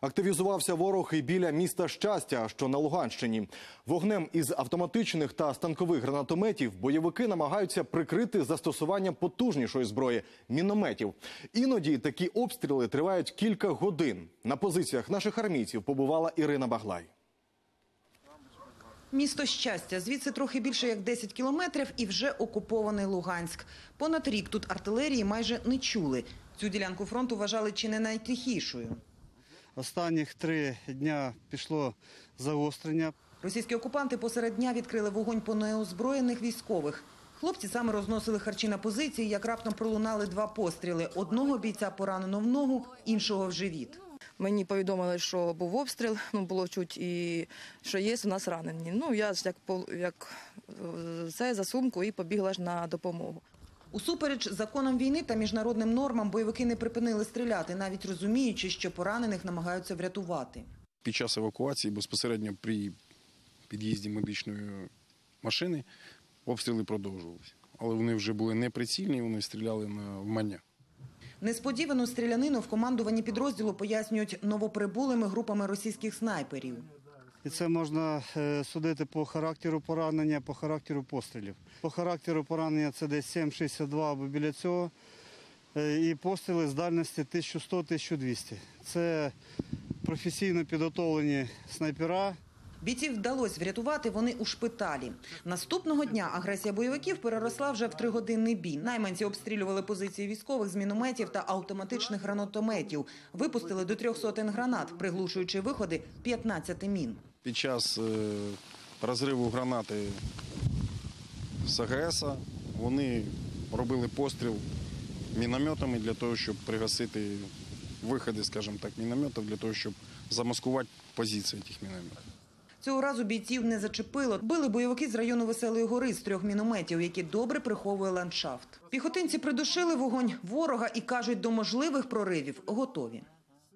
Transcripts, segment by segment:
Активізувався ворог і біля міста щастя, що на Луганщині. Вогнем із автоматичних та станкових гранатометів бойовики намагаються прикрити застосуванням потужнішої зброї мінометів. Іноді такі обстріли тривають кілька годин. На позиціях наших армійців побувала Ірина Баглай. Місто щастя. Звідси трохи більше як 10 кілометрів і вже окупований Луганськ. Понад рік тут артилерії майже не чули. Цю ділянку фронту вважали чи не найтихішою. Останніх три дня пішло загострення. Російські окупанти посеред дня відкрили вогонь по неозброєних військових. Хлопці саме розносили харчі на позиції, як раптом пролунали два постріли. Одного бійця поранено в ногу, іншого в живіт. Мені повідомили, що був обстріл, ну було чуть і що є у нас ранені. Ну я ж як як е, це за сумку і побігла ж на допомогу. Усупереч законам війни та міжнародним нормам бойовики не припинили стріляти, навіть розуміючи, що поранених намагаються врятувати. Під час евакуації безпосередньо при під'їзді медичної машини обстріли продовжувалися. Але вони вже були неприцільні, вони стріляли на вмання. Несподівану стрілянину в командуванні підрозділу пояснюють новоприбулими групами російських снайперів. І це можна е, судити по характеру поранення, по характеру пострілів. По характеру поранення це десь 7,62 або біля цього. Е, І постріли з дальності 1100-1200. Це професійно підготовлені снайпера. Бійців вдалося врятувати вони у шпиталі. Наступного дня агресія бойовиків переросла вже в тригодинний бій. Найманці обстрілювали позиції військових з мінометів та автоматичних гранатометів. Випустили до трьох сотень гранат, приглушуючи виходи 15 мін. Під час е, розриву гранати з АГС вони робили постріл мінометами для того, щоб пригасити виходи, скажімо так, мінометів, для того, щоб замаскувати позиції тих мінометів. Цього разу бійців не зачепило. Били бойовики з району Веселої гори з трьох мінометів, які добре приховує ландшафт. Піхотинці придушили вогонь ворога і кажуть, до можливих проривів готові.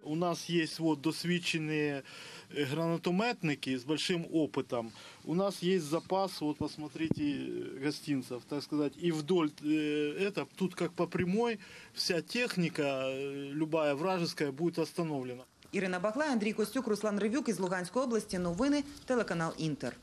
У нас есть вот досвідчені э, гранатометники с большим опытом. У нас есть запас, вот посмотрите, э, гостинцев, так сказать, и вдоль э, это, тут как по прямой, вся техника, э, любая вражеская, будет остановлена. Ірина Баглай, Андрій Костюк, Руслан Ревюк із Луганської області. Новини, телеканал Інтер.